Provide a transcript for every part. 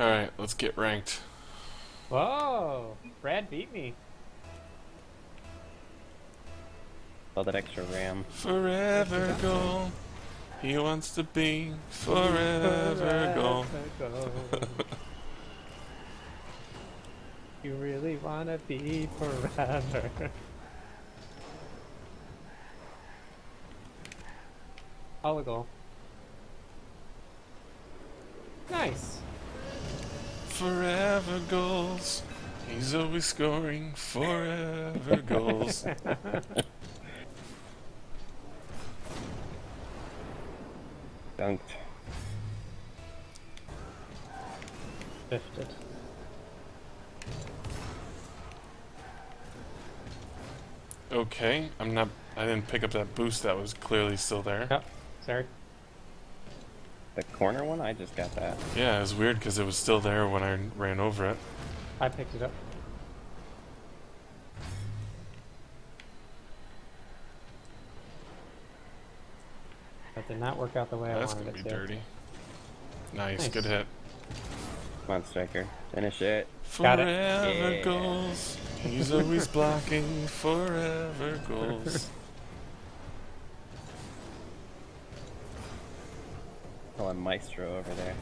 Alright, let's get ranked. Whoa! Brad beat me. All that extra RAM. Forever gold. He wants to be forever gold. gold. you really wanna be forever. Oligal. Nice. Forever goals. He's always scoring forever goals. Dunked. Shifted. Okay, I'm not. I didn't pick up that boost that was clearly still there. Yep. Sorry. The corner one, I just got that. Yeah, it was weird because it was still there when I ran over it. I picked it up. That did not work out the way That's I wanted gonna it be to. dirty. Nice, Nice. good hit. Come on, striker. Finish it. Got it. Forever Yeah. goals. He's always blocking forever goals. Call him Maestro over there.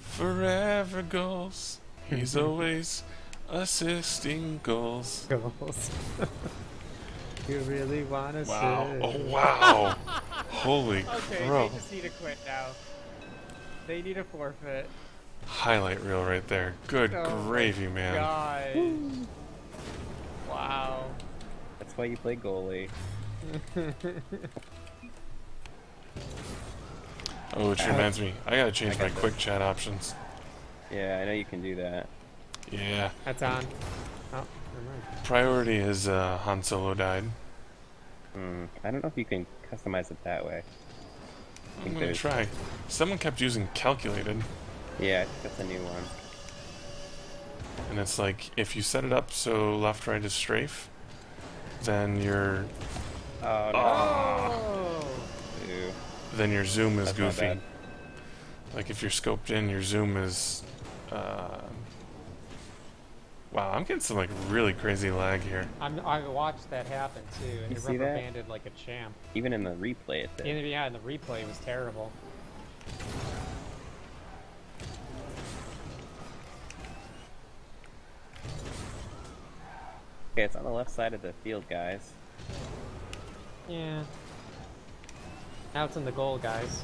Forever goals. He's always assisting goals. Goals. you really want to Wow. Oh, wow. Holy Okay, crow. they just need to quit now. They need a forfeit. Highlight reel right there. Good Oh gravy, man. God. wow. That's why you play goalie. Oh, which reminds me, I gotta change I my got quick chat options. Yeah, I know you can do that. Yeah. That's on. Oh. Priority is uh, Han Solo died. Hmm. I don't know if you can customize it that way. I'm think gonna there's- try. Someone kept using calculated, Yeah, I think that's a new one. and it's like if you set it up so left right is strafe, then your Oh no. Oh! Ew. then your zoom is That's not goofy. bad. Like if you're scoped in, your zoom is. Uh, wow, I'm getting some like really crazy lag here. I'm, I watched that happen too, and You it see rubber that? banded like a champ. Even in the replay, it did. Yeah, and the replay was terrible. Okay, it's on the left side of the field, guys. Yeah. Now it's in the goal, guys.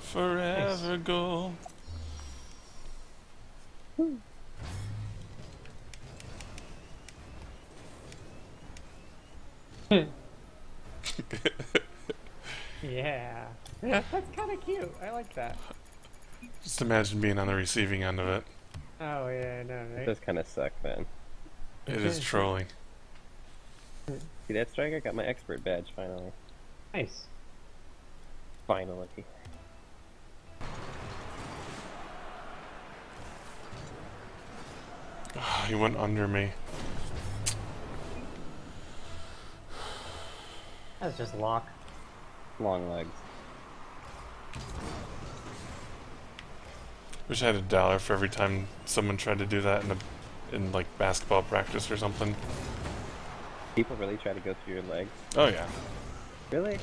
Forever goal. Yeah. That's kind of cute. I like that. Just imagine being on the receiving end of it. Oh yeah, I know, It does kind of suck, man. It is trolling. See that I Got my expert badge finally. Nice. Finally. He went under me. That's just lock. Long legs. Wish I had a dollar for every time someone tried to do that in a in like basketball practice or something. People really try to go through your legs. Oh yeah. Really?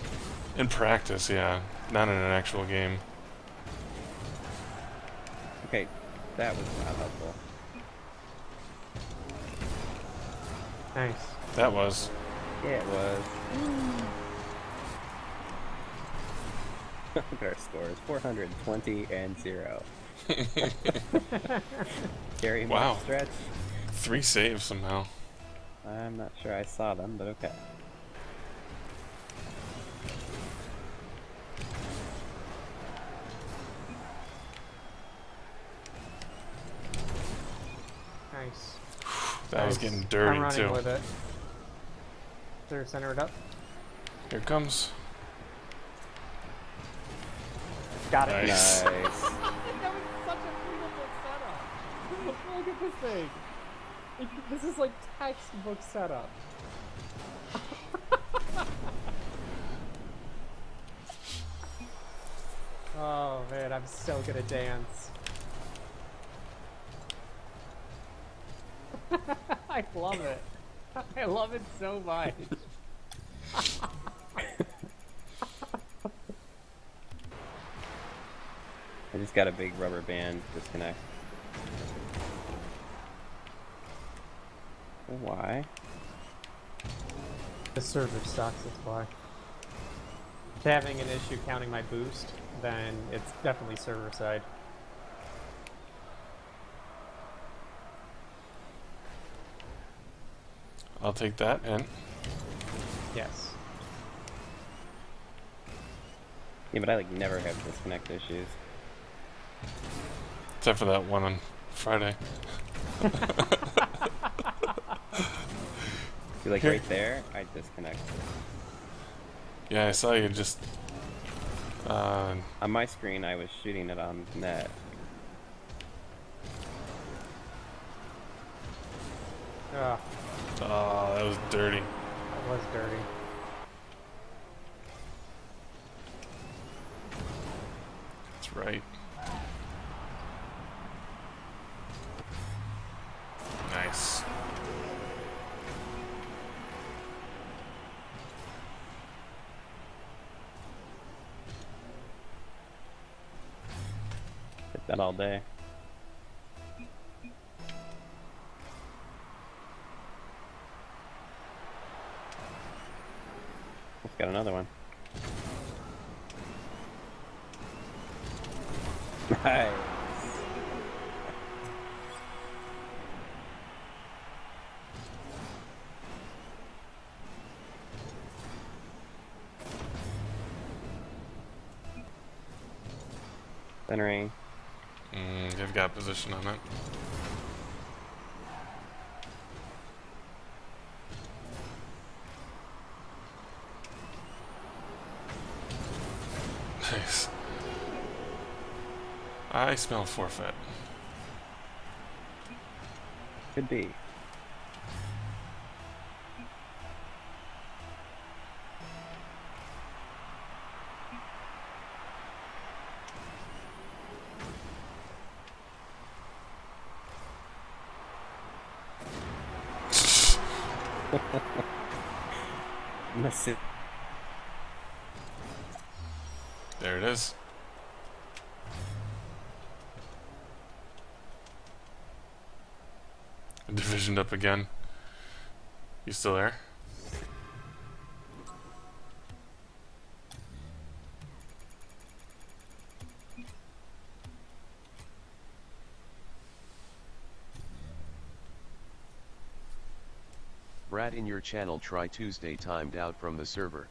In practice, yeah. Not in an actual game. Okay, that was not helpful. Nice. That was. Yeah, it was. Look at our scores 420 and 0. Scary Wow. wow. stretch. Three saves somehow. I'm not sure I saw them, but okay. Nice. That was getting dirty I'm running too. with it. They're center it up. Here it comes. Got it. Nice. Nice. that was such a beautiful setup. Look at this thing. This is like textbook setup. Oh man, I'm so gonna dance. I love it. I love it so much. I just got a big rubber band disconnect. Why? The server sucks, that's why. If having an issue counting my boost, then it's definitely server side. I'll take that and Yes. Yeah, but I like never have disconnect issues. except for that one on Friday. See, like Here. right there, I disconnect. Yeah, I saw you just. Uh, On my screen, I was shooting it on net. Ugh, oh, that was dirty. that was dirty. That's right. Nice. Did that all day. Let's got another one. Nice. Centering. Mm, they've got position on it. Nice. I smell forfeit. Could be. It- There it is. Divisioned up again. You still there? In your channel try Tuesday timed out from the server.